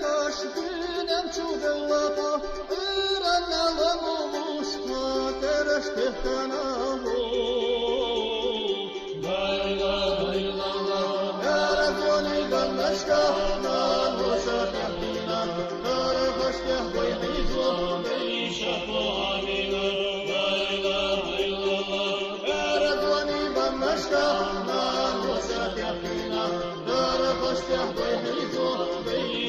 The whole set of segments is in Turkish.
خوش بینم چو دلتا ایران نلم موشتا ترش تهتنا Başka, ben boşa kapına, karı başka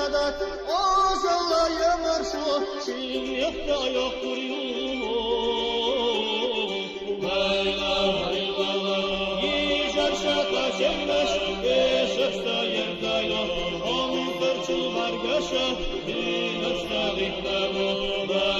Saadet Oğuzallah yemar şu Çin yokta yoktur yolum Leyla illallah Yizer şaka çekmeş Eşefte yerde yok Ondur çılmar göşe Bir göçte dikte bu. Leyla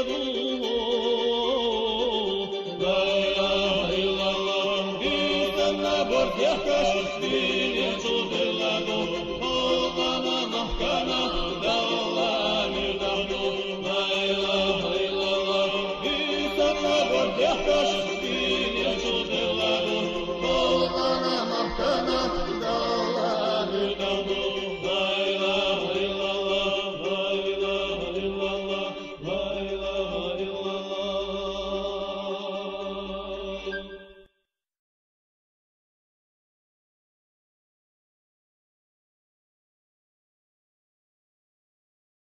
Yeah, bir yıl